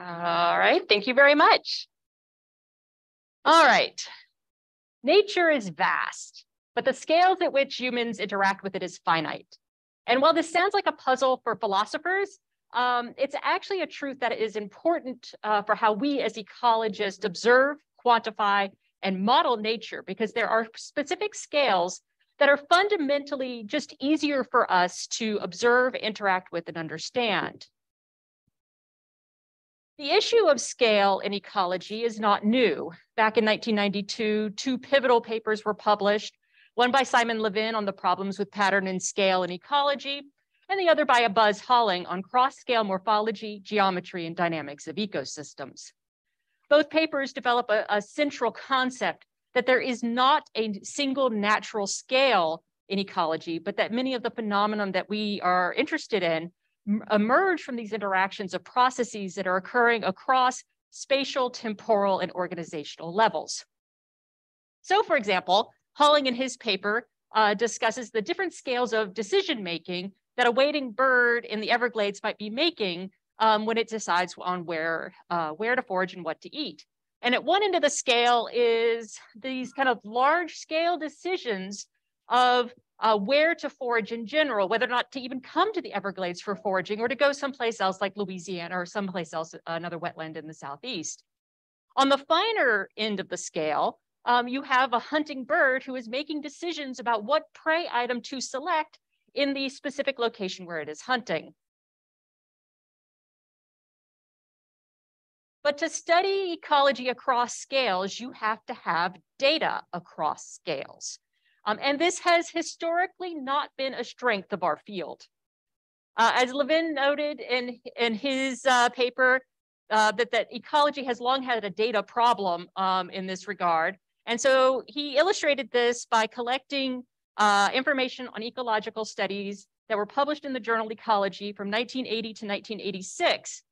All right, thank you very much. All right, nature is vast, but the scales at which humans interact with it is finite. And while this sounds like a puzzle for philosophers, um, it's actually a truth that is important uh, for how we as ecologists observe, quantify, and model nature, because there are specific scales that are fundamentally just easier for us to observe, interact with, and understand. The issue of scale in ecology is not new. Back in 1992, two pivotal papers were published, one by Simon Levin on the problems with pattern and scale in ecology, and the other by a Buzz Holling on cross-scale morphology, geometry, and dynamics of ecosystems. Both papers develop a, a central concept that there is not a single natural scale in ecology, but that many of the phenomena that we are interested in emerge from these interactions of processes that are occurring across spatial, temporal, and organizational levels. So for example, Holling in his paper uh, discusses the different scales of decision-making that a wading bird in the Everglades might be making um, when it decides on where, uh, where to forage and what to eat. And at one end of the scale is these kind of large scale decisions of uh, where to forage in general, whether or not to even come to the Everglades for foraging or to go someplace else like Louisiana or someplace else, another wetland in the Southeast. On the finer end of the scale, um, you have a hunting bird who is making decisions about what prey item to select in the specific location where it is hunting. But to study ecology across scales, you have to have data across scales. Um, and this has historically not been a strength of our field. Uh, as Levin noted in, in his uh, paper, uh, that, that ecology has long had a data problem um, in this regard. And so he illustrated this by collecting uh, information on ecological studies that were published in the journal Ecology from 1980 to 1986.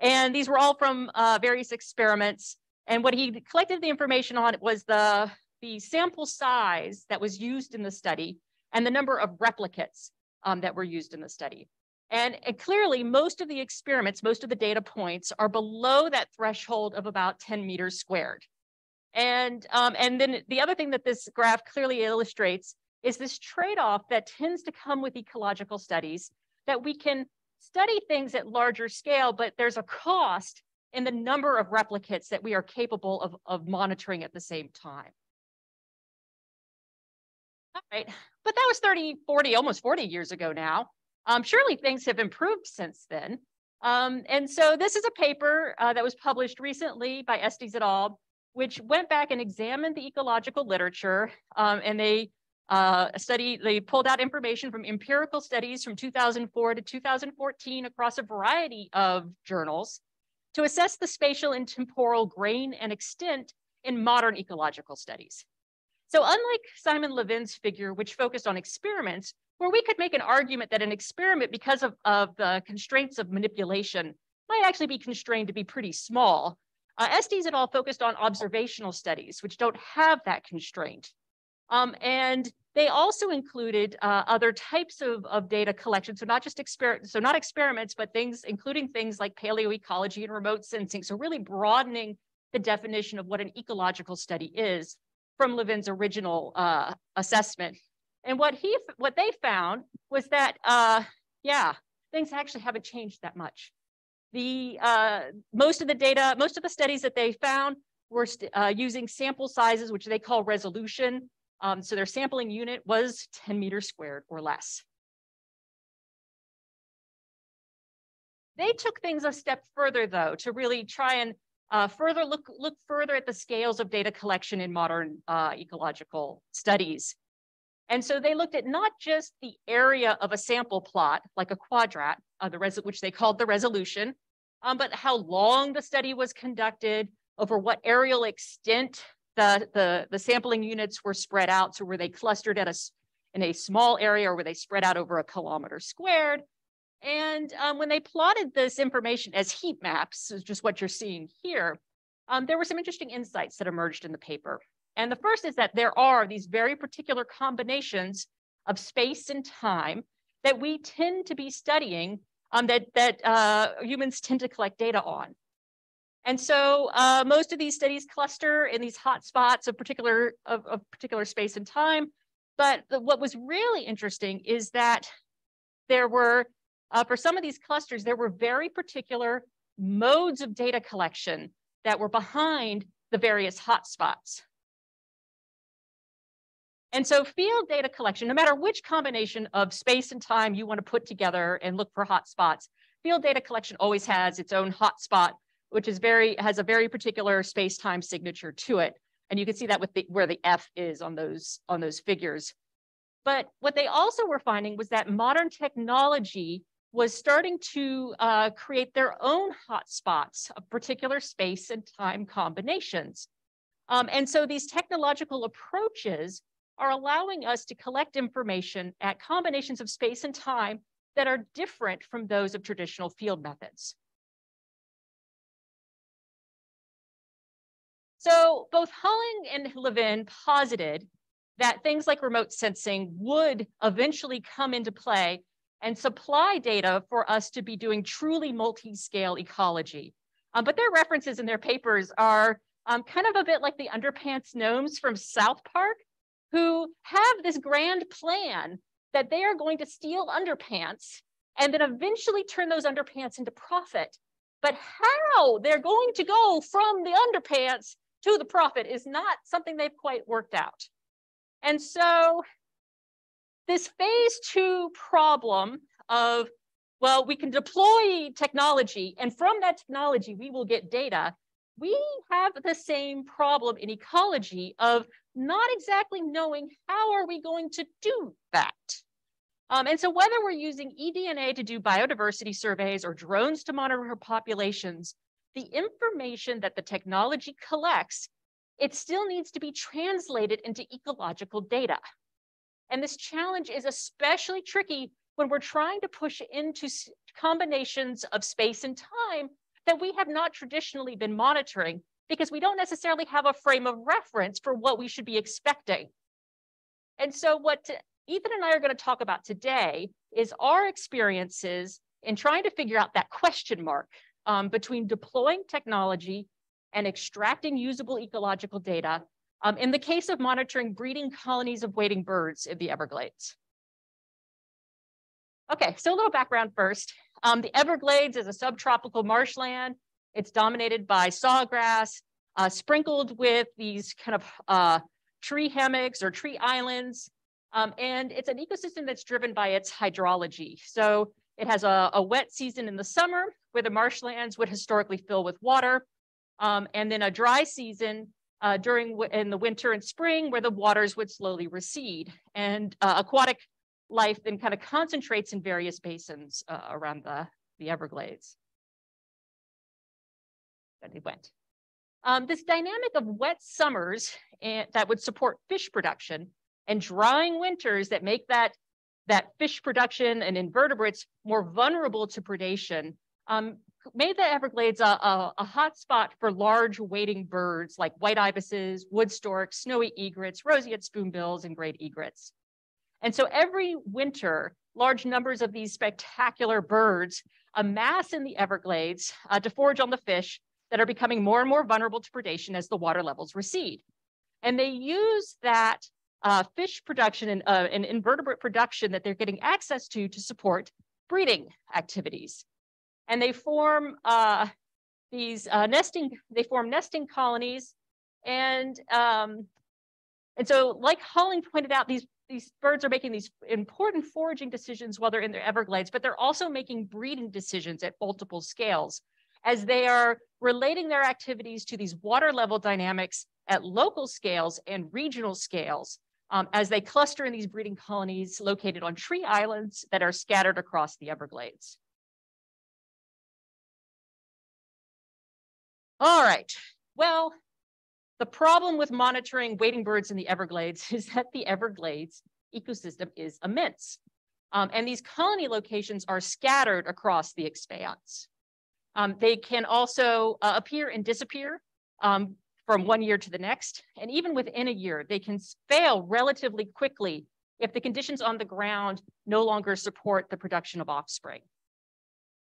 And these were all from uh, various experiments. And what he collected the information on was the the sample size that was used in the study and the number of replicates um, that were used in the study. And, and, clearly, most of the experiments, most of the data points are below that threshold of about 10 meters squared. And, um, and then the other thing that this graph clearly illustrates is this trade-off that tends to come with ecological studies, that we can study things at larger scale, but there's a cost in the number of replicates that we are capable of, of monitoring at the same time. All right, but that was 30, 40, almost 40 years ago now. Um, surely things have improved since then. Um, and so this is a paper uh, that was published recently by Estes et al., which went back and examined the ecological literature um, and they uh, study, they pulled out information from empirical studies from 2004 to 2014 across a variety of journals to assess the spatial and temporal grain and extent in modern ecological studies. So unlike Simon Levin's figure, which focused on experiments, where we could make an argument that an experiment, because of, of the constraints of manipulation, might actually be constrained to be pretty small, uh, et al. focused on observational studies, which don't have that constraint. Um, and they also included uh, other types of, of data collection. So not just so not experiments, but things, including things like paleoecology and remote sensing. So really broadening the definition of what an ecological study is from Levin's original uh, assessment. And what he, what they found was that, uh, yeah, things actually haven't changed that much. The uh, most of the data, most of the studies that they found were uh, using sample sizes, which they call resolution. Um, so their sampling unit was 10 meters squared or less. They took things a step further though, to really try and uh, further look, look further at the scales of data collection in modern uh, ecological studies. And so they looked at not just the area of a sample plot, like a quadrat, uh, the which they called the resolution, um, but how long the study was conducted, over what aerial extent the, the, the sampling units were spread out. So were they clustered at a, in a small area or were they spread out over a kilometer squared? And um, when they plotted this information as heat maps, just what you're seeing here, um, there were some interesting insights that emerged in the paper. And the first is that there are these very particular combinations of space and time that we tend to be studying um, that, that uh, humans tend to collect data on. And so uh, most of these studies cluster in these hot spots of particular, of, of particular space and time. But the, what was really interesting is that there were, uh, for some of these clusters, there were very particular modes of data collection that were behind the various hotspots. And so field data collection, no matter which combination of space and time you want to put together and look for hotspots, field data collection always has its own hotspot, which is very has a very particular space-time signature to it. And you can see that with the, where the F is on those, on those figures. But what they also were finding was that modern technology was starting to uh, create their own hotspots of particular space and time combinations. Um, and so these technological approaches are allowing us to collect information at combinations of space and time that are different from those of traditional field methods. So both Holling and Levin posited that things like remote sensing would eventually come into play and supply data for us to be doing truly multi-scale ecology. Um, but their references in their papers are um, kind of a bit like the underpants gnomes from South Park, who have this grand plan that they are going to steal underpants and then eventually turn those underpants into profit. But how they're going to go from the underpants to the profit is not something they've quite worked out. And so this phase two problem of, well, we can deploy technology and from that technology, we will get data. We have the same problem in ecology of not exactly knowing how are we going to do that. Um, and so whether we're using eDNA to do biodiversity surveys or drones to monitor populations, the information that the technology collects, it still needs to be translated into ecological data. And this challenge is especially tricky when we're trying to push into combinations of space and time that we have not traditionally been monitoring because we don't necessarily have a frame of reference for what we should be expecting. And so what Ethan and I are going to talk about today is our experiences in trying to figure out that question mark um, between deploying technology and extracting usable ecological data um, in the case of monitoring breeding colonies of wading birds in the Everglades. Okay, so a little background first. Um, the Everglades is a subtropical marshland. It's dominated by sawgrass, uh, sprinkled with these kind of uh, tree hammocks or tree islands. Um, and it's an ecosystem that's driven by its hydrology. So it has a, a, wet season in the summer where the marshlands would historically fill with water. Um, and then a dry season uh, during in the winter and spring where the waters would slowly recede. And uh, aquatic life then kind of concentrates in various basins uh, around the, the Everglades. But they went. Um, this dynamic of wet summers and, that would support fish production and drying winters that make that, that fish production and invertebrates more vulnerable to predation um, made the Everglades a, a, a hot spot for large wading birds like white ibises, wood storks, snowy egrets, roseate spoonbills, and great egrets. And so every winter, large numbers of these spectacular birds amass in the Everglades uh, to forage on the fish that are becoming more and more vulnerable to predation as the water levels recede. And they use that uh, fish production and, uh, and invertebrate production that they're getting access to to support breeding activities and they form uh, these uh, nesting, they form nesting colonies. And, um, and so like Holling pointed out, these, these birds are making these important foraging decisions while they're in their Everglades, but they're also making breeding decisions at multiple scales as they are relating their activities to these water level dynamics at local scales and regional scales um, as they cluster in these breeding colonies located on tree islands that are scattered across the Everglades. All right, well, the problem with monitoring wading birds in the Everglades is that the Everglades ecosystem is immense. Um, and these colony locations are scattered across the expanse. Um, they can also uh, appear and disappear um, from one year to the next. And even within a year, they can fail relatively quickly if the conditions on the ground no longer support the production of offspring.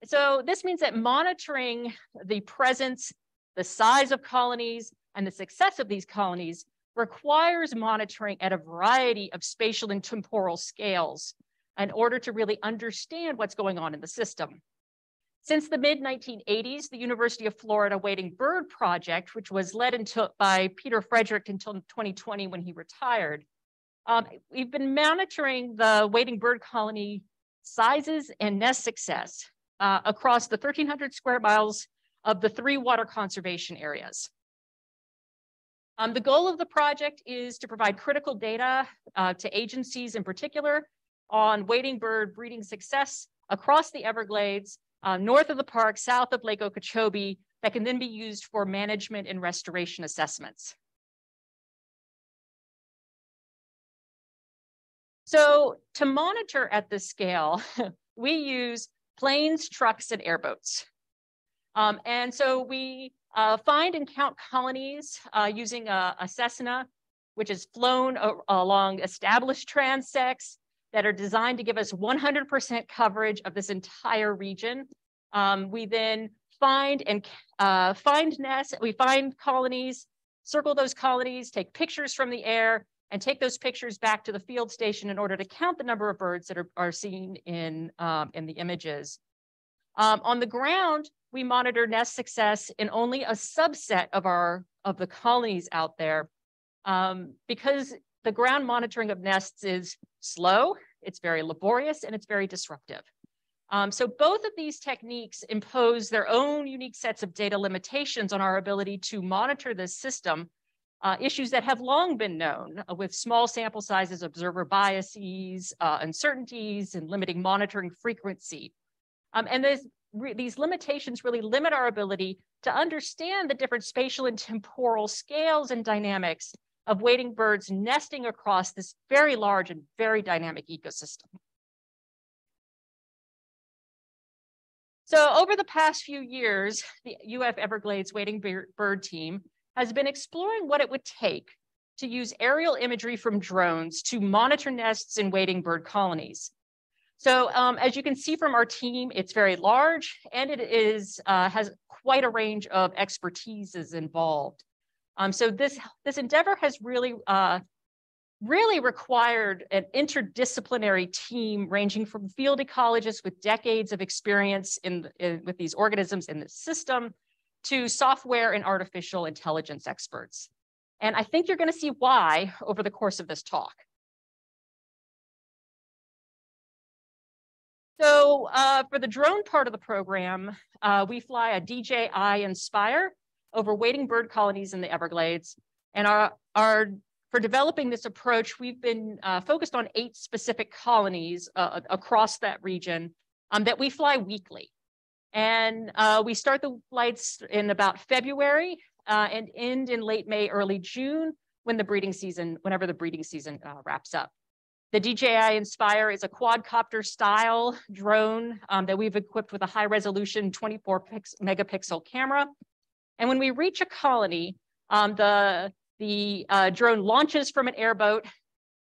So this means that monitoring the presence the size of colonies, and the success of these colonies requires monitoring at a variety of spatial and temporal scales in order to really understand what's going on in the system. Since the mid 1980s, the University of Florida Wading Bird Project, which was led until, by Peter Frederick until 2020 when he retired, um, we've been monitoring the wading bird colony sizes and nest success uh, across the 1,300 square miles of the three water conservation areas. Um, the goal of the project is to provide critical data uh, to agencies in particular on wading bird breeding success across the Everglades uh, north of the park, south of Lake Okeechobee, that can then be used for management and restoration assessments. So to monitor at this scale, we use planes, trucks, and airboats. Um, and so we uh, find and count colonies uh, using a, a, Cessna, which is flown along established transects that are designed to give us 100% coverage of this entire region. Um, we then find and uh, find nests, we find colonies, circle those colonies, take pictures from the air, and take those pictures back to the field station in order to count the number of birds that are, are seen in, um, in the images. Um, on the ground, we monitor nest success in only a subset of our of the colonies out there um, because the ground monitoring of nests is slow, it's very laborious, and it's very disruptive. Um, so both of these techniques impose their own unique sets of data limitations on our ability to monitor this system, uh, issues that have long been known uh, with small sample sizes, observer biases, uh, uncertainties, and limiting monitoring frequency. Um, and these limitations really limit our ability to understand the different spatial and temporal scales and dynamics of wading birds nesting across this very large and very dynamic ecosystem. So over the past few years, the UF Everglades Wading Bird team has been exploring what it would take to use aerial imagery from drones to monitor nests in wading bird colonies. So um, as you can see from our team, it's very large and it is uh, has quite a range of expertises involved. Um, so this, this endeavor has really, uh, really required an interdisciplinary team ranging from field ecologists with decades of experience in, in with these organisms in the system to software and artificial intelligence experts. And I think you're gonna see why over the course of this talk. So uh, for the drone part of the program, uh, we fly a DJI Inspire over wading bird colonies in the Everglades. And our, our for developing this approach, we've been uh, focused on eight specific colonies uh, across that region um, that we fly weekly. And uh, we start the flights in about February uh, and end in late May, early June, when the breeding season, whenever the breeding season uh, wraps up. The DJI Inspire is a quadcopter style drone um, that we've equipped with a high resolution 24 megapixel camera and when we reach a colony, um, the, the uh, drone launches from an airboat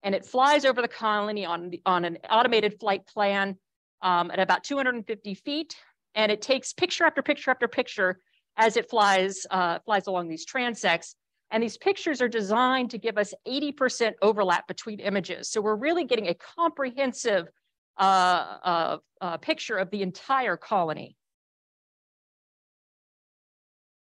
and it flies over the colony on, on an automated flight plan um, at about 250 feet. And it takes picture after picture after picture as it flies, uh, flies along these transects. And these pictures are designed to give us 80% overlap between images. So we're really getting a comprehensive uh, uh, uh picture of the entire colony.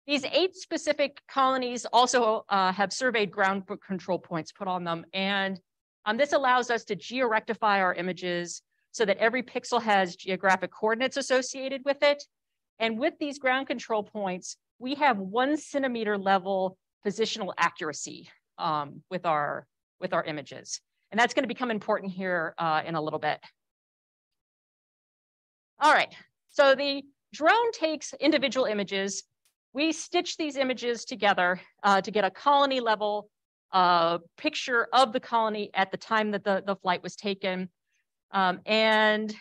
These eight specific colonies also uh, have surveyed ground control points put on them. And um, this allows us to georectify our images so that every pixel has geographic coordinates associated with it. And with these ground control points, we have one centimeter level positional accuracy um, with, our, with our images. And that's gonna become important here uh, in a little bit. All right, so the drone takes individual images we stitch these images together uh, to get a colony level uh, picture of the colony at the time that the, the flight was taken. Um, and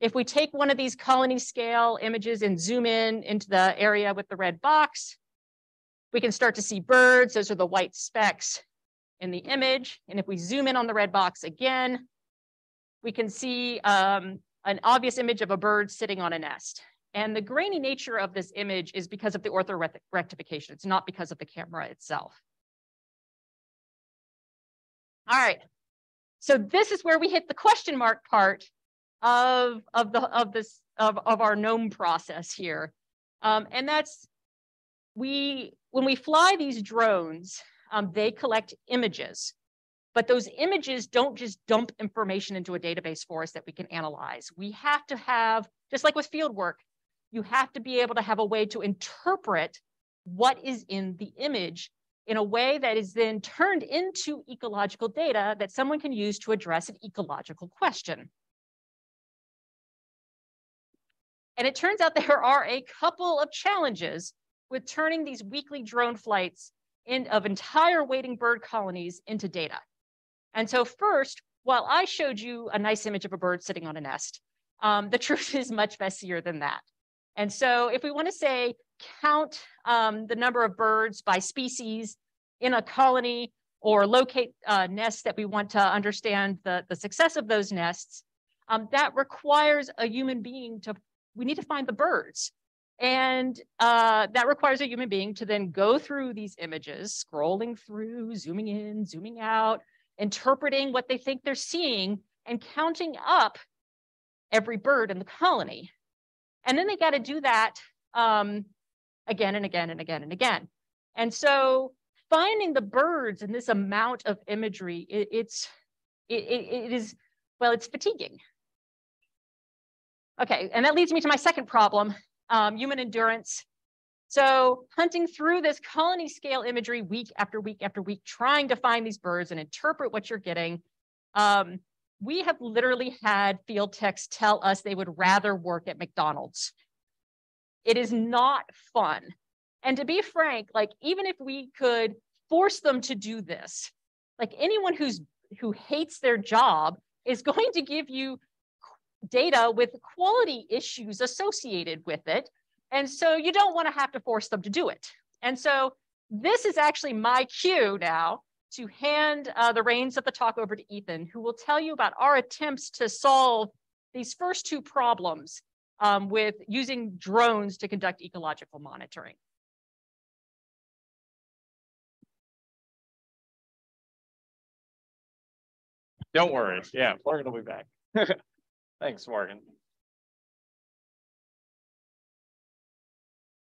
if we take one of these colony scale images and zoom in into the area with the red box, we can start to see birds. Those are the white specks in the image. And if we zoom in on the red box again, we can see um, an obvious image of a bird sitting on a nest. And the grainy nature of this image is because of the orthorectification. It's not because of the camera itself. All right. So this is where we hit the question mark part of, of, the, of, this, of, of our GNOME process here. Um, and that's we, when we fly these drones, um, they collect images. But those images don't just dump information into a database for us that we can analyze. We have to have, just like with field work, you have to be able to have a way to interpret what is in the image in a way that is then turned into ecological data that someone can use to address an ecological question. And it turns out there are a couple of challenges with turning these weekly drone flights in, of entire wading bird colonies into data. And so first, while I showed you a nice image of a bird sitting on a nest, um, the truth is much messier than that. And so if we want to say count um, the number of birds by species in a colony or locate uh, nests that we want to understand the, the success of those nests, um, that requires a human being to, we need to find the birds. And uh, that requires a human being to then go through these images, scrolling through, zooming in, zooming out, interpreting what they think they're seeing, and counting up every bird in the colony. And then they got to do that um, again and again and again and again. And so finding the birds in this amount of imagery, it, it's, it, it is, well, it's fatiguing. Okay, and that leads me to my second problem, um, human endurance. So hunting through this colony scale imagery week after week after week, trying to find these birds and interpret what you're getting. Um, we have literally had field techs tell us they would rather work at McDonald's. It is not fun. And to be frank, like even if we could force them to do this, like anyone who's who hates their job is going to give you data with quality issues associated with it. And so you don't want to have to force them to do it. And so this is actually my cue now to hand uh, the reins of the talk over to Ethan, who will tell you about our attempts to solve these first two problems um, with using drones to conduct ecological monitoring. Don't worry. Yeah, Morgan will be back. Thanks, Morgan.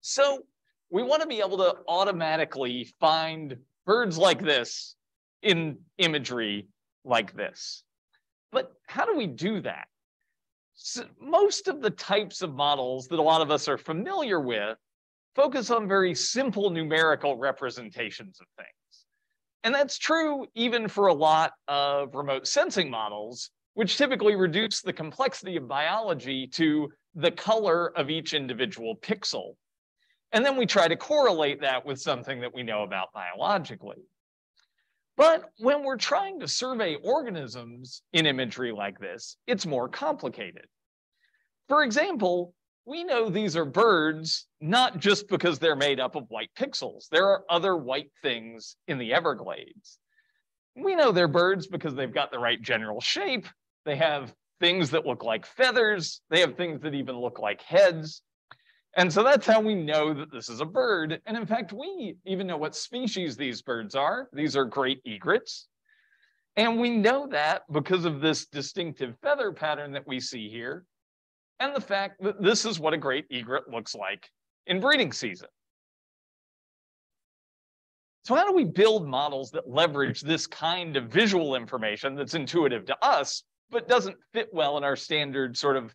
So we want to be able to automatically find birds like this in imagery like this. But how do we do that? So most of the types of models that a lot of us are familiar with focus on very simple numerical representations of things. And that's true even for a lot of remote sensing models, which typically reduce the complexity of biology to the color of each individual pixel. And then we try to correlate that with something that we know about biologically. But when we're trying to survey organisms in imagery like this, it's more complicated. For example, we know these are birds not just because they're made up of white pixels. There are other white things in the Everglades. We know they're birds because they've got the right general shape. They have things that look like feathers. They have things that even look like heads. And so that's how we know that this is a bird. And in fact, we even know what species these birds are. These are great egrets. And we know that because of this distinctive feather pattern that we see here, and the fact that this is what a great egret looks like in breeding season. So how do we build models that leverage this kind of visual information that's intuitive to us, but doesn't fit well in our standard sort of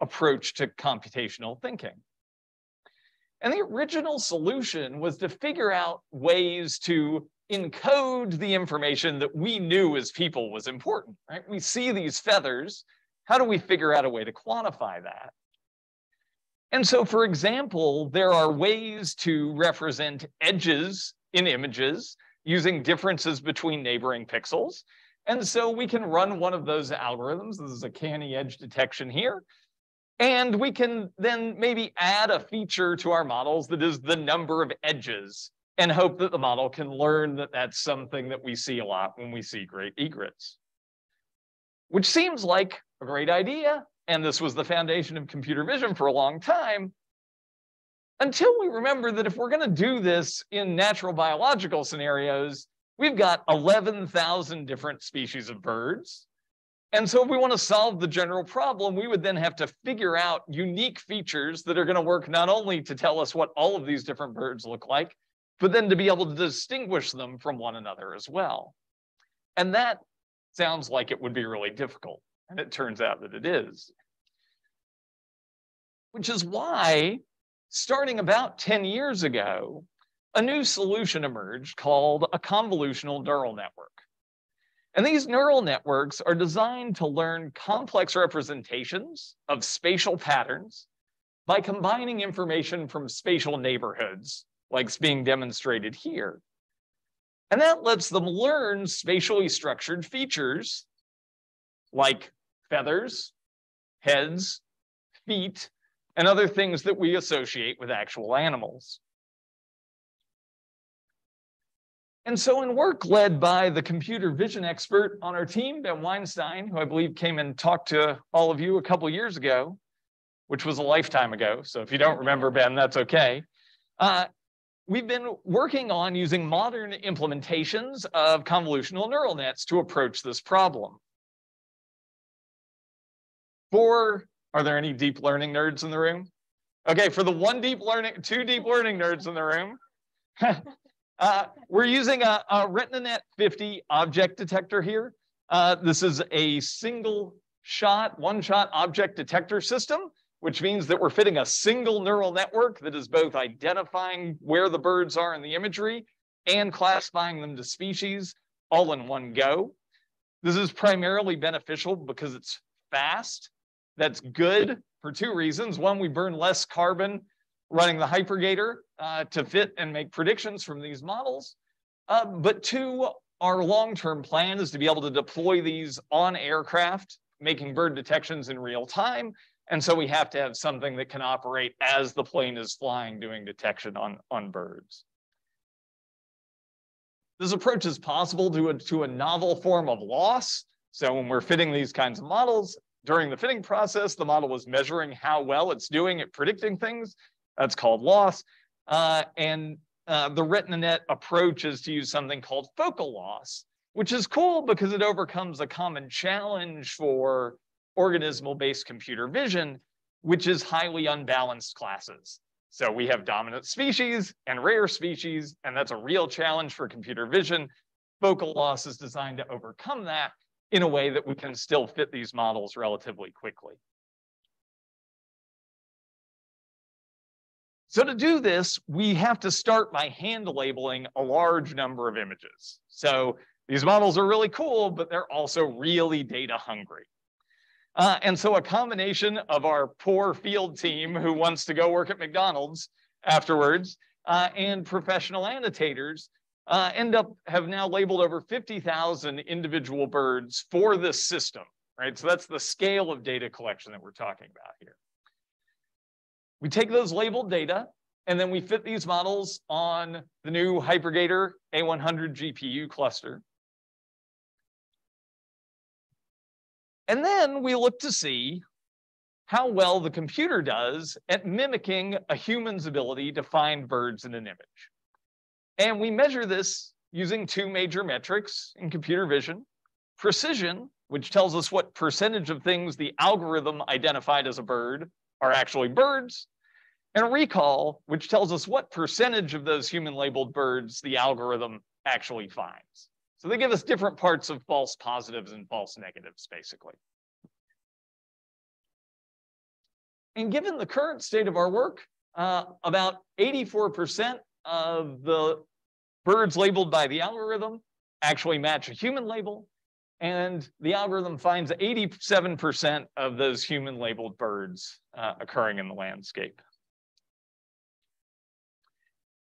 approach to computational thinking? And the original solution was to figure out ways to encode the information that we knew as people was important, right? We see these feathers. How do we figure out a way to quantify that? And so, for example, there are ways to represent edges in images using differences between neighboring pixels. And so we can run one of those algorithms. This is a canny edge detection here. And we can then maybe add a feature to our models that is the number of edges and hope that the model can learn that that's something that we see a lot when we see great egrets. Which seems like a great idea, and this was the foundation of computer vision for a long time, until we remember that if we're going to do this in natural biological scenarios, we've got 11,000 different species of birds. And so if we want to solve the general problem, we would then have to figure out unique features that are going to work not only to tell us what all of these different birds look like, but then to be able to distinguish them from one another as well. And that sounds like it would be really difficult. And it turns out that it is. Which is why, starting about 10 years ago, a new solution emerged called a convolutional neural network. And these neural networks are designed to learn complex representations of spatial patterns by combining information from spatial neighborhoods, like it's being demonstrated here. And that lets them learn spatially structured features like feathers, heads, feet, and other things that we associate with actual animals. And so in work led by the computer vision expert on our team, Ben Weinstein, who I believe came and talked to all of you a couple years ago, which was a lifetime ago. So if you don't remember Ben, that's okay. Uh, we've been working on using modern implementations of convolutional neural nets to approach this problem. For, are there any deep learning nerds in the room? Okay, for the one deep learning, two deep learning nerds in the room, Uh, we're using a, a RetinaNet 50 object detector here. Uh, this is a single shot, one shot object detector system, which means that we're fitting a single neural network that is both identifying where the birds are in the imagery and classifying them to species all in one go. This is primarily beneficial because it's fast. That's good for two reasons. One, we burn less carbon running the HiPerGator uh, to fit and make predictions from these models. Uh, but two, our long-term plan is to be able to deploy these on aircraft, making bird detections in real time. And so we have to have something that can operate as the plane is flying, doing detection on, on birds. This approach is possible to a, to a novel form of loss. So when we're fitting these kinds of models, during the fitting process, the model was measuring how well it's doing at predicting things. That's called loss. Uh, and uh, the RetinaNet approach is to use something called focal loss, which is cool because it overcomes a common challenge for organismal-based computer vision, which is highly unbalanced classes. So we have dominant species and rare species, and that's a real challenge for computer vision. Focal loss is designed to overcome that in a way that we can still fit these models relatively quickly. So to do this, we have to start by hand labeling a large number of images. So these models are really cool, but they're also really data hungry. Uh, and so a combination of our poor field team who wants to go work at McDonald's afterwards uh, and professional annotators uh, end up have now labeled over 50,000 individual birds for this system, right? So that's the scale of data collection that we're talking about here. We take those labeled data and then we fit these models on the new HiPerGator A100 GPU cluster. And then we look to see how well the computer does at mimicking a human's ability to find birds in an image. And we measure this using two major metrics in computer vision. Precision, which tells us what percentage of things the algorithm identified as a bird are actually birds, and recall, which tells us what percentage of those human labeled birds the algorithm actually finds. So they give us different parts of false positives and false negatives, basically. And given the current state of our work, uh, about 84% of the birds labeled by the algorithm actually match a human label, and the algorithm finds 87% of those human labeled birds uh, occurring in the landscape.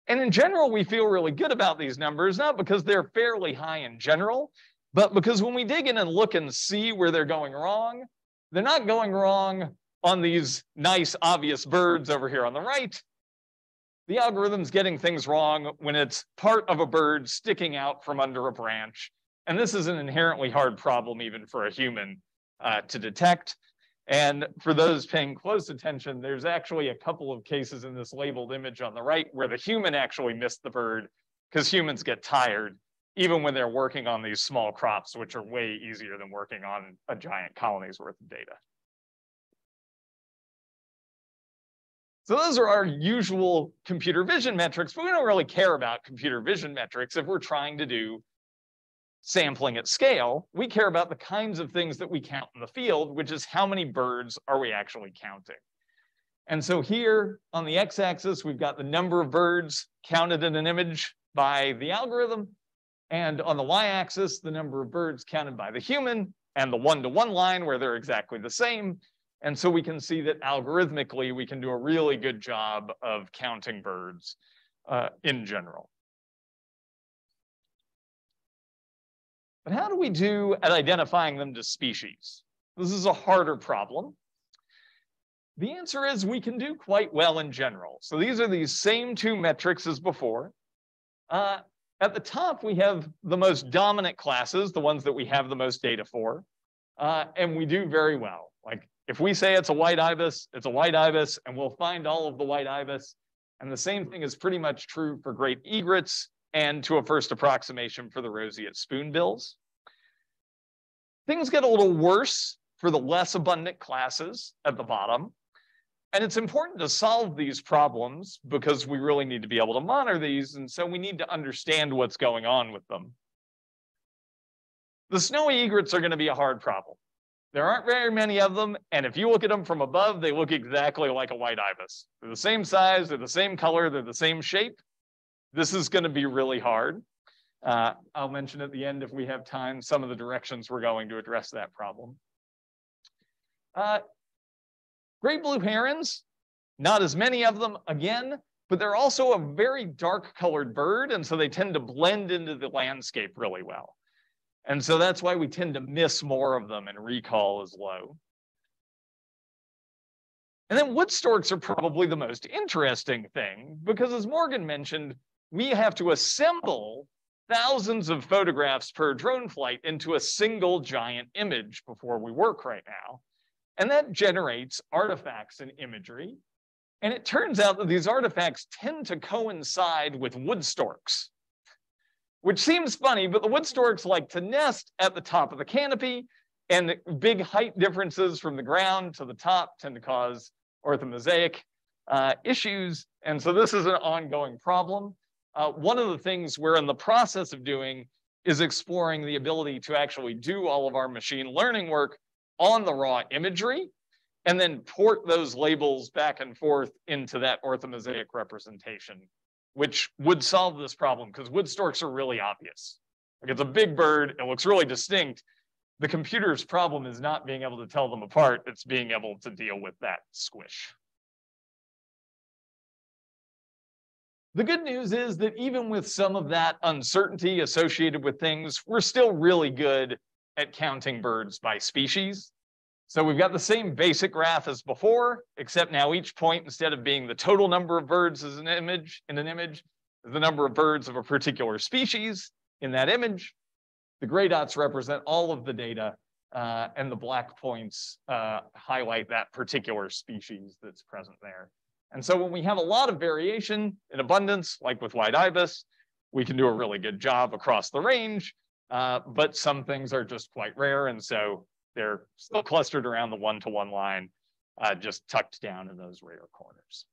And in general, we feel really good about these numbers, not because they're fairly high in general, but because when we dig in and look and see where they're going wrong, they're not going wrong on these nice, obvious birds over here on the right. The algorithm's getting things wrong when it's part of a bird sticking out from under a branch. And this is an inherently hard problem even for a human uh, to detect. And for those paying close attention, there's actually a couple of cases in this labeled image on the right where the human actually missed the bird because humans get tired even when they're working on these small crops, which are way easier than working on a giant colony's worth of data. So those are our usual computer vision metrics, but we don't really care about computer vision metrics if we're trying to do sampling at scale. We care about the kinds of things that we count in the field, which is how many birds are we actually counting. And so here on the x-axis, we've got the number of birds counted in an image by the algorithm. And on the y-axis, the number of birds counted by the human and the one-to-one -one line where they're exactly the same. And so we can see that algorithmically, we can do a really good job of counting birds uh, in general. But how do we do at identifying them to species? This is a harder problem. The answer is we can do quite well in general. So these are these same two metrics as before. Uh, at the top, we have the most dominant classes, the ones that we have the most data for, uh, and we do very well. Like if we say it's a white ibis, it's a white ibis, and we'll find all of the white ibis. And the same thing is pretty much true for great egrets and to a first approximation for the roseate spoonbills. Things get a little worse for the less abundant classes at the bottom. And it's important to solve these problems because we really need to be able to monitor these. And so we need to understand what's going on with them. The snowy egrets are going to be a hard problem. There aren't very many of them, and if you look at them from above, they look exactly like a white ibis. They're the same size, they're the same color, they're the same shape. This is gonna be really hard. Uh, I'll mention at the end, if we have time, some of the directions we're going to address that problem. Uh, great blue herons, not as many of them again, but they're also a very dark colored bird, and so they tend to blend into the landscape really well. And so that's why we tend to miss more of them and recall is low. And then wood storks are probably the most interesting thing because as Morgan mentioned, we have to assemble thousands of photographs per drone flight into a single giant image before we work right now. And that generates artifacts and imagery. And it turns out that these artifacts tend to coincide with wood storks which seems funny, but the wood storks like to nest at the top of the canopy, and big height differences from the ground to the top tend to cause orthomosaic uh, issues. And so this is an ongoing problem. Uh, one of the things we're in the process of doing is exploring the ability to actually do all of our machine learning work on the raw imagery and then port those labels back and forth into that orthomosaic representation which would solve this problem because wood storks are really obvious. Like it's a big bird, it looks really distinct. The computer's problem is not being able to tell them apart, it's being able to deal with that squish. The good news is that even with some of that uncertainty associated with things, we're still really good at counting birds by species. So we've got the same basic graph as before, except now each point, instead of being the total number of birds as an image in an image, the number of birds of a particular species in that image. The gray dots represent all of the data, uh, and the black points uh, highlight that particular species that's present there. And so when we have a lot of variation in abundance, like with white ibis, we can do a really good job across the range, uh, but some things are just quite rare. And so they're still clustered around the one-to-one -one line, uh, just tucked down in those rare corners.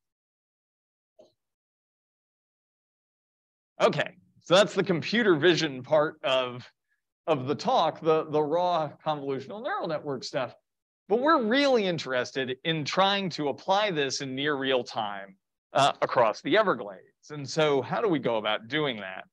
Okay, so that's the computer vision part of, of the talk, the, the raw convolutional neural network stuff. But we're really interested in trying to apply this in near real time uh, across the Everglades. And so how do we go about doing that?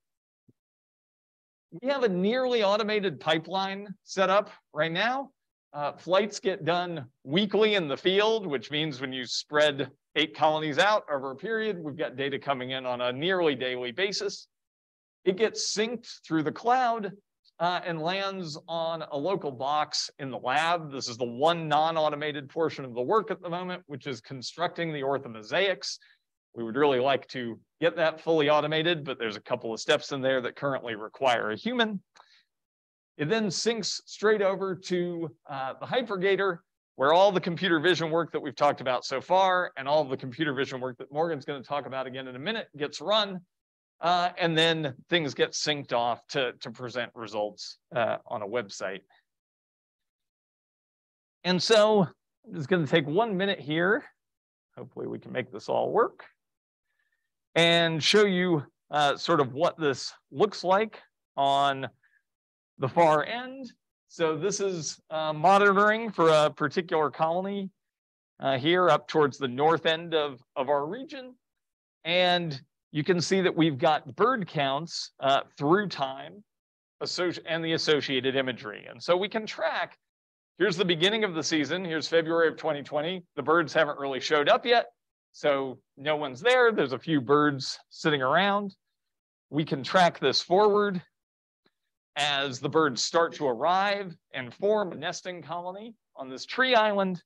We have a nearly automated pipeline set up right now. Uh, flights get done weekly in the field, which means when you spread eight colonies out over a period, we've got data coming in on a nearly daily basis. It gets synced through the cloud uh, and lands on a local box in the lab. This is the one non-automated portion of the work at the moment, which is constructing the orthomosaics. We would really like to get that fully automated, but there's a couple of steps in there that currently require a human. It then syncs straight over to uh, the HiPerGator, where all the computer vision work that we've talked about so far and all the computer vision work that Morgan's going to talk about again in a minute gets run. Uh, and then things get synced off to, to present results uh, on a website. And so it's going to take one minute here. Hopefully we can make this all work and show you uh, sort of what this looks like on the far end. So this is uh, monitoring for a particular colony uh, here up towards the north end of, of our region. And you can see that we've got bird counts uh, through time and the associated imagery. And so we can track, here's the beginning of the season, here's February of 2020. The birds haven't really showed up yet, so no one's there. There's a few birds sitting around. We can track this forward as the birds start to arrive and form a nesting colony on this tree island.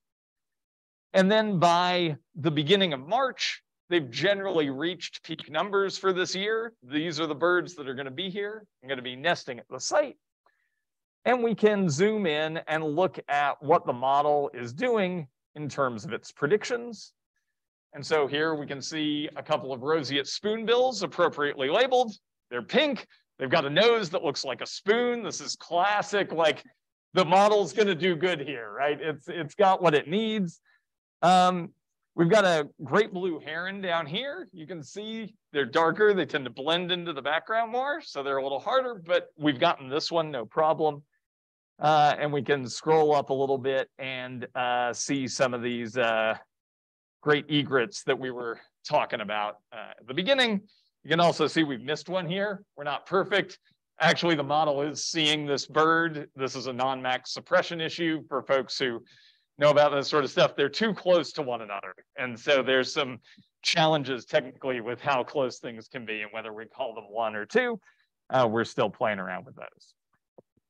And then by the beginning of March, they've generally reached peak numbers for this year. These are the birds that are going to be here and going to be nesting at the site. And we can zoom in and look at what the model is doing in terms of its predictions. And so here we can see a couple of roseate spoonbills appropriately labeled. They're pink. They've got a nose that looks like a spoon. This is classic, like the model's gonna do good here, right? It's, it's got what it needs. Um, we've got a great blue heron down here. You can see they're darker. They tend to blend into the background more, so they're a little harder, but we've gotten this one, no problem. Uh, and we can scroll up a little bit and uh, see some of these uh, great egrets that we were talking about uh, at the beginning. You can also see we've missed one here. We're not perfect. Actually, the model is seeing this bird. This is a non-max suppression issue for folks who know about this sort of stuff. They're too close to one another. And so there's some challenges technically with how close things can be and whether we call them one or two. Uh, we're still playing around with those.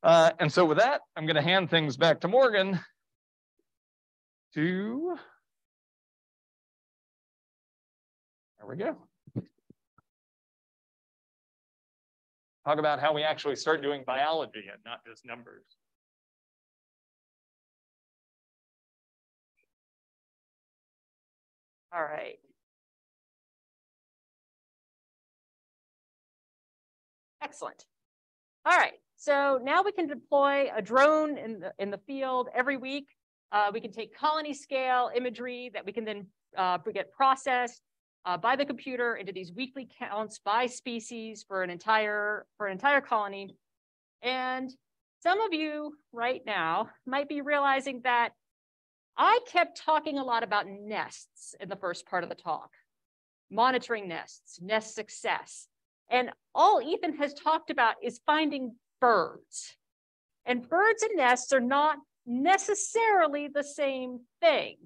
Uh, and so with that, I'm going to hand things back to Morgan to, there we go. talk about how we actually start doing biology and not just numbers. All right. Excellent. All right, so now we can deploy a drone in the, in the field every week. Uh, we can take colony scale imagery that we can then uh, get processed uh, by the computer into these weekly counts by species for an entire for an entire colony. And some of you right now might be realizing that I kept talking a lot about nests in the first part of the talk, monitoring nests, nest success. And all Ethan has talked about is finding birds. And birds and nests are not necessarily the same thing.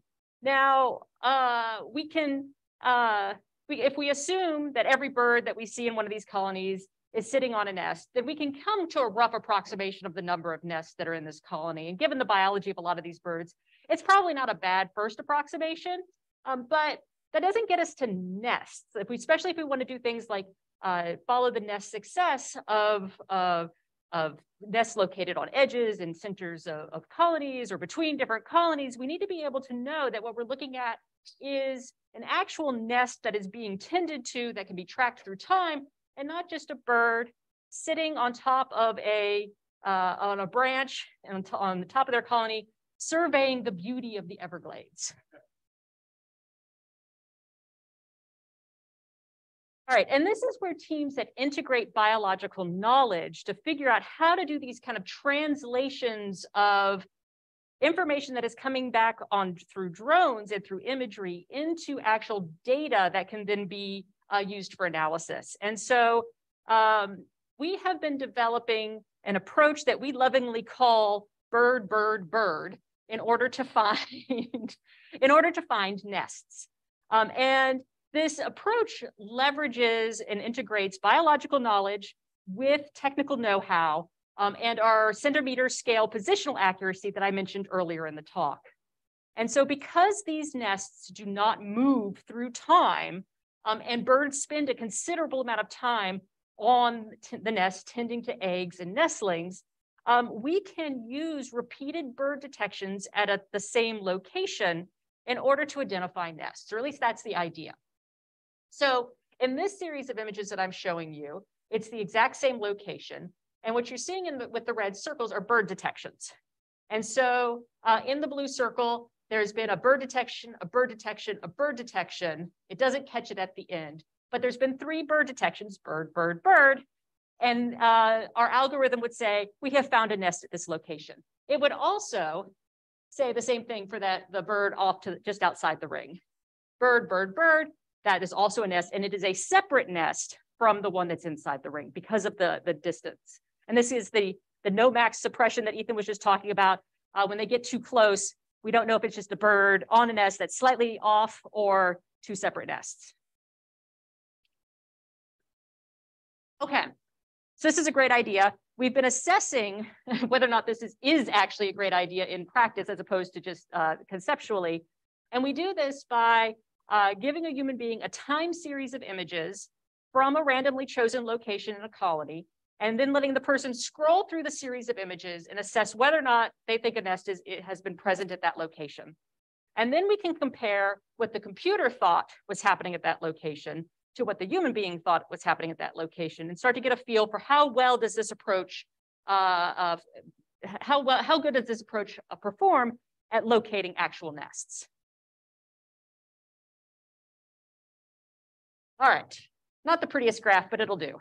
Now, uh, we can uh, we, if we assume that every bird that we see in one of these colonies is sitting on a nest, then we can come to a rough approximation of the number of nests that are in this colony. And given the biology of a lot of these birds, it's probably not a bad first approximation, um, but that doesn't get us to nests. If we, especially if we want to do things like uh, follow the nest success of, of, of nests located on edges and centers of, of colonies or between different colonies, we need to be able to know that what we're looking at is an actual nest that is being tended to that can be tracked through time and not just a bird sitting on top of a uh, on a branch and on the top of their colony surveying the beauty of the Everglades. All right, and this is where teams that integrate biological knowledge to figure out how to do these kind of translations of information that is coming back on through drones and through imagery into actual data that can then be uh, used for analysis. And so um, we have been developing an approach that we lovingly call bird, bird, bird in order to find, in order to find nests. Um, and this approach leverages and integrates biological knowledge with technical know-how um, and our centimeter scale positional accuracy that I mentioned earlier in the talk. And so because these nests do not move through time um, and birds spend a considerable amount of time on the nest tending to eggs and nestlings, um, we can use repeated bird detections at a, the same location in order to identify nests, or at least that's the idea. So in this series of images that I'm showing you, it's the exact same location. And what you're seeing in the, with the red circles are bird detections. And so uh, in the blue circle, there's been a bird detection, a bird detection, a bird detection. It doesn't catch it at the end, but there's been three bird detections, bird, bird, bird. And uh, our algorithm would say, we have found a nest at this location. It would also say the same thing for that the bird off to just outside the ring. Bird, bird, bird, that is also a nest, and it is a separate nest from the one that's inside the ring because of the, the distance. And this is the, the non-max suppression that Ethan was just talking about. Uh, when they get too close, we don't know if it's just a bird on a nest that's slightly off or two separate nests. Okay, so this is a great idea. We've been assessing whether or not this is, is actually a great idea in practice as opposed to just uh, conceptually. And we do this by uh, giving a human being a time series of images from a randomly chosen location in a colony, and then letting the person scroll through the series of images and assess whether or not they think a nest is, it has been present at that location. And then we can compare what the computer thought was happening at that location to what the human being thought was happening at that location and start to get a feel for how well does this approach, uh, uh, how, well, how good does this approach uh, perform at locating actual nests. All right, not the prettiest graph, but it'll do.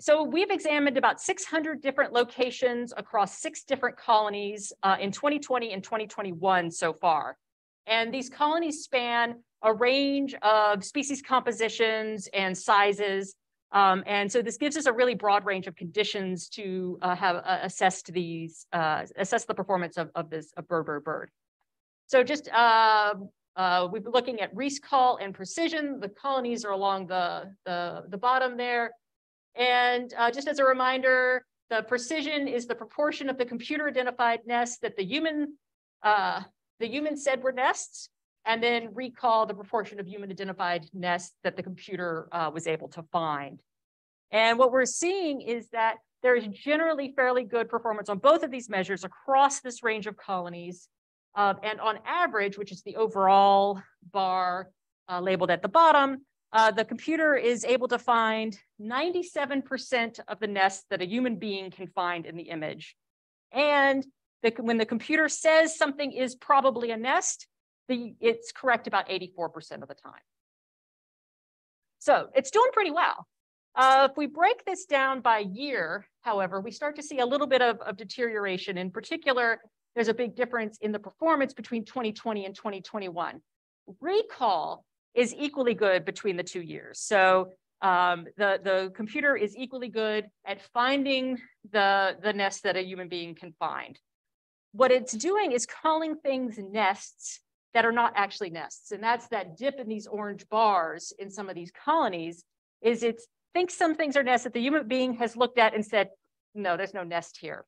So we've examined about 600 different locations across six different colonies uh, in 2020 and 2021 so far. And these colonies span a range of species compositions and sizes. Um, and so this gives us a really broad range of conditions to uh, have uh, assessed these, uh, assess the performance of, of this of bird, bird, bird. So just uh, uh, we've been looking at recall and precision. The colonies are along the, the, the bottom there. And uh, just as a reminder, the precision is the proportion of the computer identified nests that the human, uh, the human said were nests, and then recall the proportion of human identified nests that the computer uh, was able to find. And what we're seeing is that there is generally fairly good performance on both of these measures across this range of colonies. Uh, and on average, which is the overall bar uh, labeled at the bottom, uh, the computer is able to find 97% of the nests that a human being can find in the image. And the, when the computer says something is probably a nest, the, it's correct about 84% of the time. So it's doing pretty well. Uh, if we break this down by year, however, we start to see a little bit of, of deterioration. In particular, there's a big difference in the performance between 2020 and 2021. Recall is equally good between the two years. So um, the, the computer is equally good at finding the, the nest that a human being can find. What it's doing is calling things nests that are not actually nests. And that's that dip in these orange bars in some of these colonies is it thinks some things are nests that the human being has looked at and said, no, there's no nest here.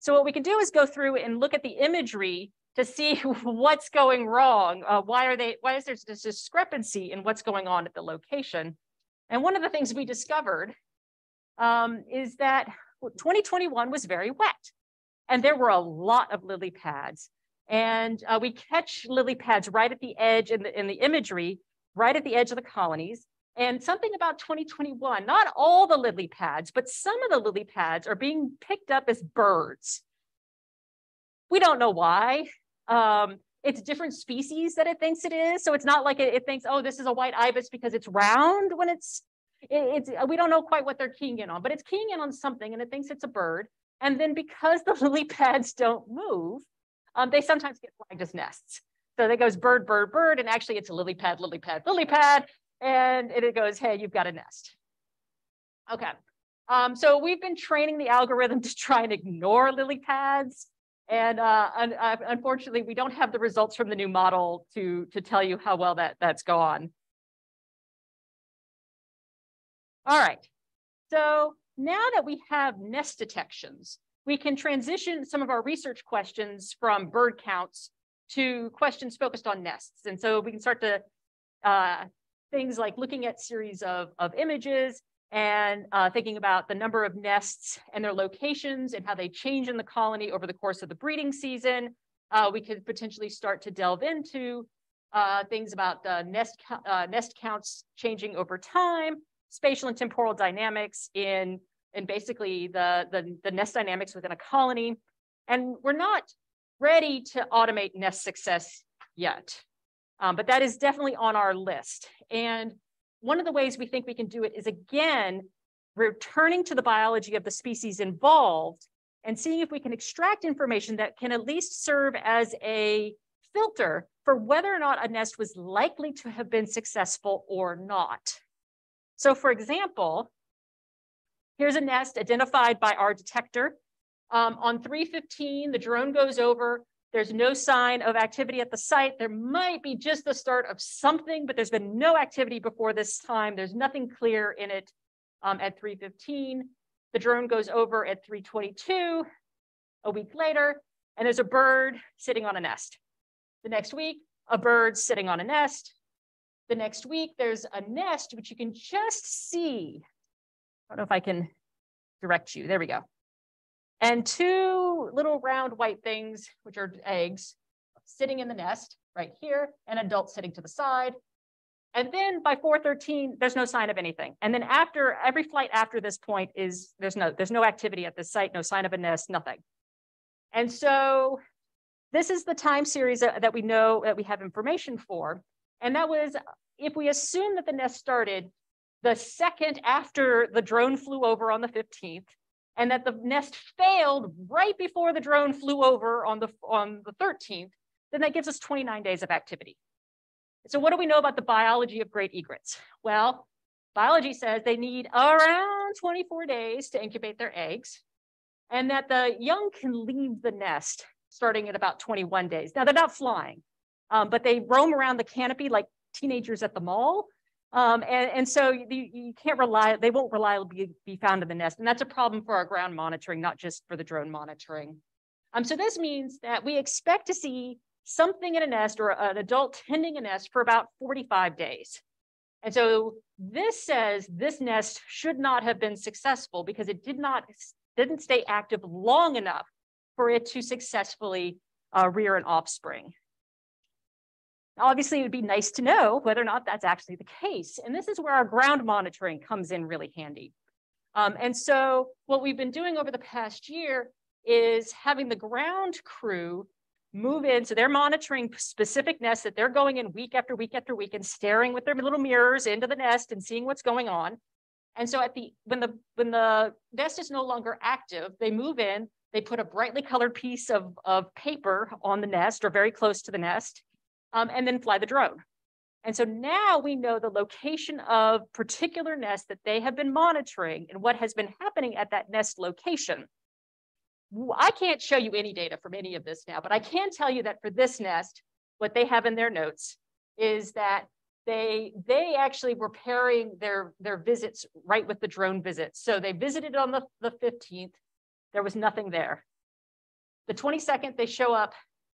So what we can do is go through and look at the imagery to see what's going wrong. Uh, why are they? Why is there this discrepancy in what's going on at the location? And one of the things we discovered um, is that 2021 was very wet, and there were a lot of lily pads. And uh, we catch lily pads right at the edge in the in the imagery, right at the edge of the colonies. And something about 2021, not all the lily pads, but some of the lily pads are being picked up as birds. We don't know why. Um, it's different species that it thinks it is. So it's not like it, it, thinks, oh, this is a white ibis because it's round when it's, it, it's, we don't know quite what they're keying in on, but it's keying in on something and it thinks it's a bird. And then because the lily pads don't move, um, they sometimes get flagged as nests. So it goes bird, bird, bird, and actually it's a lily pad, lily pad, lily pad, and it goes, hey, you've got a nest. Okay, um, so we've been training the algorithm to try and ignore lily pads. And uh, un uh, unfortunately, we don't have the results from the new model to, to tell you how well that, that's gone. All right, so now that we have nest detections, we can transition some of our research questions from bird counts to questions focused on nests. And so we can start to uh, things like looking at series of, of images and uh, thinking about the number of nests and their locations and how they change in the colony over the course of the breeding season. Uh, we could potentially start to delve into uh, things about the nest, uh, nest counts changing over time, spatial and temporal dynamics in, in basically the, the, the nest dynamics within a colony. And we're not ready to automate nest success yet, um, but that is definitely on our list. And one of the ways we think we can do it is again, returning to the biology of the species involved and seeing if we can extract information that can at least serve as a filter for whether or not a nest was likely to have been successful or not. So for example, here's a nest identified by our detector. Um, on 315, the drone goes over. There's no sign of activity at the site. There might be just the start of something, but there's been no activity before this time. There's nothing clear in it um, at 315. The drone goes over at 322 a week later, and there's a bird sitting on a nest. The next week, a bird sitting on a nest. The next week, there's a nest, which you can just see. I don't know if I can direct you. There we go. And two little round white things, which are eggs, sitting in the nest right here, and adults sitting to the side. And then by 413, there's no sign of anything. And then after every flight after this point is there's no there's no activity at this site, no sign of a nest, nothing. And so this is the time series that we know that we have information for. And that was if we assume that the nest started the second after the drone flew over on the 15th, and that the nest failed right before the drone flew over on the, on the 13th, then that gives us 29 days of activity. So what do we know about the biology of great egrets? Well, biology says they need around 24 days to incubate their eggs and that the young can leave the nest starting at about 21 days. Now they're not flying, um, but they roam around the canopy like teenagers at the mall. Um, and, and so you, you can't rely, they won't reliably be found in the nest. And that's a problem for our ground monitoring, not just for the drone monitoring. Um, so this means that we expect to see something in a nest or an adult tending a nest for about 45 days. And so this says this nest should not have been successful because it did not didn't stay active long enough for it to successfully uh, rear an offspring. Obviously, it would be nice to know whether or not that's actually the case. And this is where our ground monitoring comes in really handy. Um, and so what we've been doing over the past year is having the ground crew move in. So they're monitoring specific nests that they're going in week after week after week and staring with their little mirrors into the nest and seeing what's going on. And so at the when the when the nest is no longer active, they move in, they put a brightly colored piece of, of paper on the nest or very close to the nest um, and then fly the drone. And so now we know the location of particular nests that they have been monitoring and what has been happening at that nest location. I can't show you any data from any of this now, but I can tell you that for this nest, what they have in their notes is that they they actually were pairing their their visits right with the drone visits. So they visited on the, the 15th, there was nothing there. The 22nd, they show up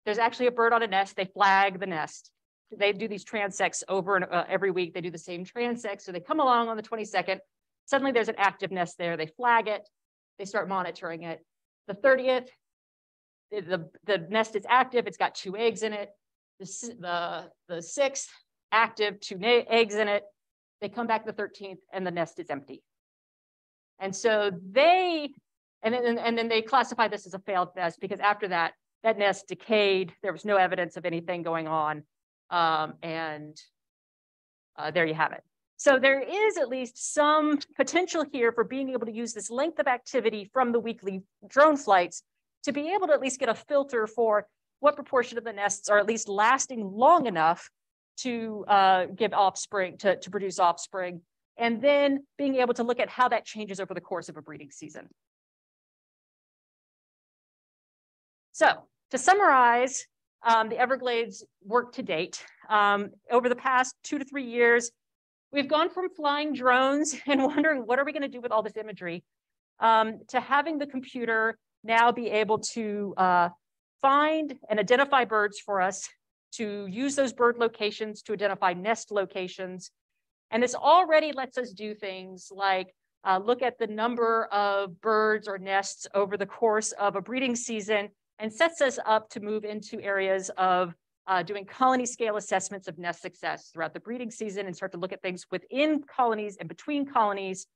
there's actually a bird on a nest. They flag the nest. They do these transects over and uh, every week. They do the same transect. So they come along on the 22nd. Suddenly there's an active nest there. They flag it. They start monitoring it. The 30th, the, the, the nest is active. It's got two eggs in it. The, the, the sixth, active, two eggs in it. They come back the 13th and the nest is empty. And so they, and then, and then they classify this as a failed nest because after that, that nest decayed. There was no evidence of anything going on. Um, and uh, there you have it. So there is at least some potential here for being able to use this length of activity from the weekly drone flights to be able to at least get a filter for what proportion of the nests are at least lasting long enough to uh, give offspring, to, to produce offspring, and then being able to look at how that changes over the course of a breeding season. So to summarize um, the Everglades work to date, um, over the past two to three years, we've gone from flying drones and wondering what are we going to do with all this imagery um, to having the computer now be able to uh, find and identify birds for us, to use those bird locations to identify nest locations, And this already lets us do things like uh, look at the number of birds or nests over the course of a breeding season and sets us up to move into areas of uh, doing colony scale assessments of nest success throughout the breeding season and start to look at things within colonies and between colonies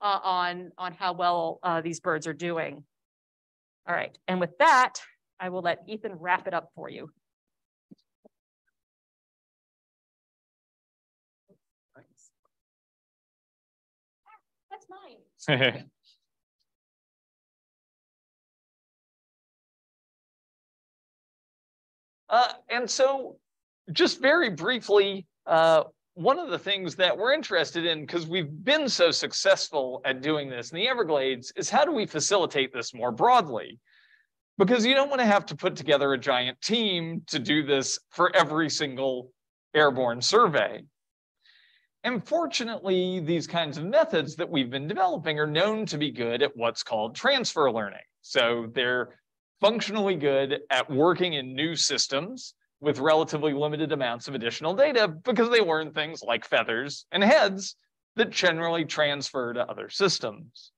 uh, on, on how well uh, these birds are doing. All right, and with that, I will let Ethan wrap it up for you. That's mine. uh, and so just very briefly, uh, one of the things that we're interested in, because we've been so successful at doing this in the Everglades, is how do we facilitate this more broadly? Because you don't want to have to put together a giant team to do this for every single airborne survey. And fortunately, these kinds of methods that we've been developing are known to be good at what's called transfer learning. So they're functionally good at working in new systems with relatively limited amounts of additional data because they learn things like feathers and heads that generally transfer to other systems.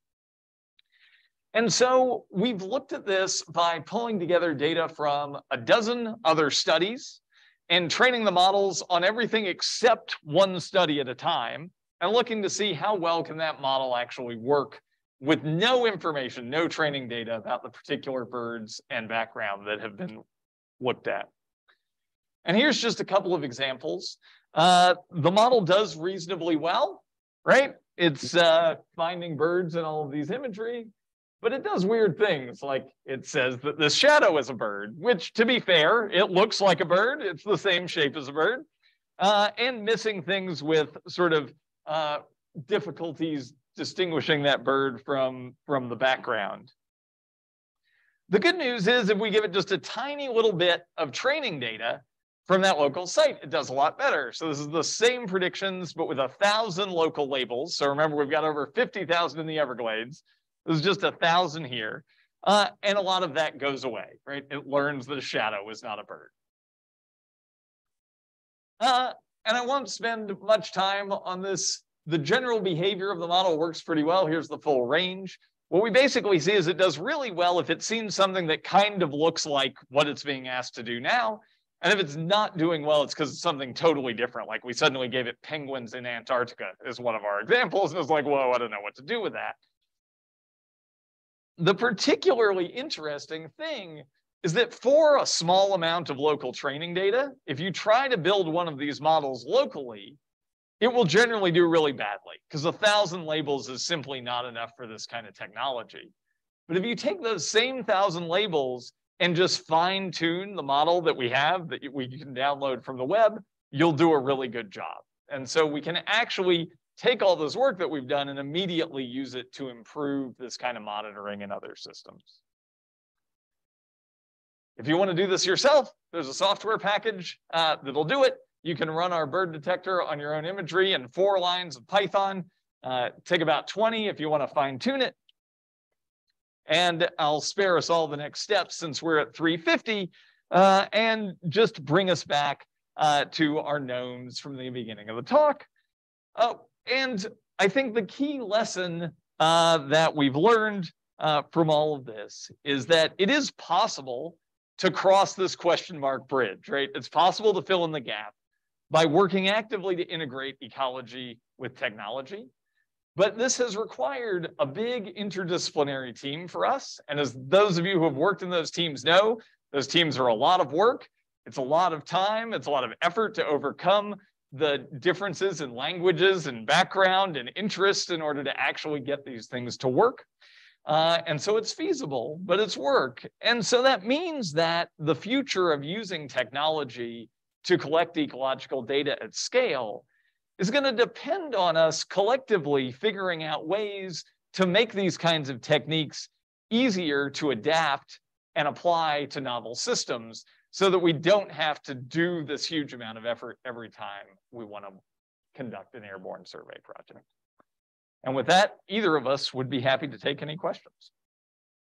And so we've looked at this by pulling together data from a dozen other studies and training the models on everything except one study at a time and looking to see how well can that model actually work with no information, no training data about the particular birds and background that have been looked at. And here's just a couple of examples. Uh, the model does reasonably well, right? It's uh, finding birds and all of these imagery, but it does weird things. Like it says that the shadow is a bird, which to be fair, it looks like a bird. It's the same shape as a bird. Uh, and missing things with sort of uh, difficulties distinguishing that bird from, from the background. The good news is if we give it just a tiny little bit of training data, from that local site. It does a lot better. So this is the same predictions, but with a thousand local labels. So remember, we've got over 50,000 in the Everglades. There's just a thousand here. Uh, and a lot of that goes away, right? It learns that a shadow is not a bird. Uh, and I won't spend much time on this. The general behavior of the model works pretty well. Here's the full range. What we basically see is it does really well if it sees something that kind of looks like what it's being asked to do now. And if it's not doing well, it's because it's something totally different. Like we suddenly gave it penguins in Antarctica is one of our examples. And it's like, whoa, I don't know what to do with that. The particularly interesting thing is that for a small amount of local training data, if you try to build one of these models locally, it will generally do really badly because a thousand labels is simply not enough for this kind of technology. But if you take those same thousand labels and just fine tune the model that we have that we can download from the web, you'll do a really good job. And so we can actually take all this work that we've done and immediately use it to improve this kind of monitoring in other systems. If you want to do this yourself, there's a software package uh, that'll do it. You can run our bird detector on your own imagery in four lines of Python. Uh, take about 20 if you want to fine tune it. And I'll spare us all the next steps since we're at 350 uh, and just bring us back uh, to our gnomes from the beginning of the talk. Oh, and I think the key lesson uh, that we've learned uh, from all of this is that it is possible to cross this question mark bridge, right? It's possible to fill in the gap by working actively to integrate ecology with technology. But this has required a big interdisciplinary team for us. And as those of you who have worked in those teams know, those teams are a lot of work. It's a lot of time. It's a lot of effort to overcome the differences in languages and background and interest in order to actually get these things to work. Uh, and so it's feasible, but it's work. And so that means that the future of using technology to collect ecological data at scale is going to depend on us collectively figuring out ways to make these kinds of techniques easier to adapt and apply to novel systems so that we don't have to do this huge amount of effort every time we want to conduct an airborne survey project. And with that, either of us would be happy to take any questions.